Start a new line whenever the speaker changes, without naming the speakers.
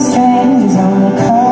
strangers on the coast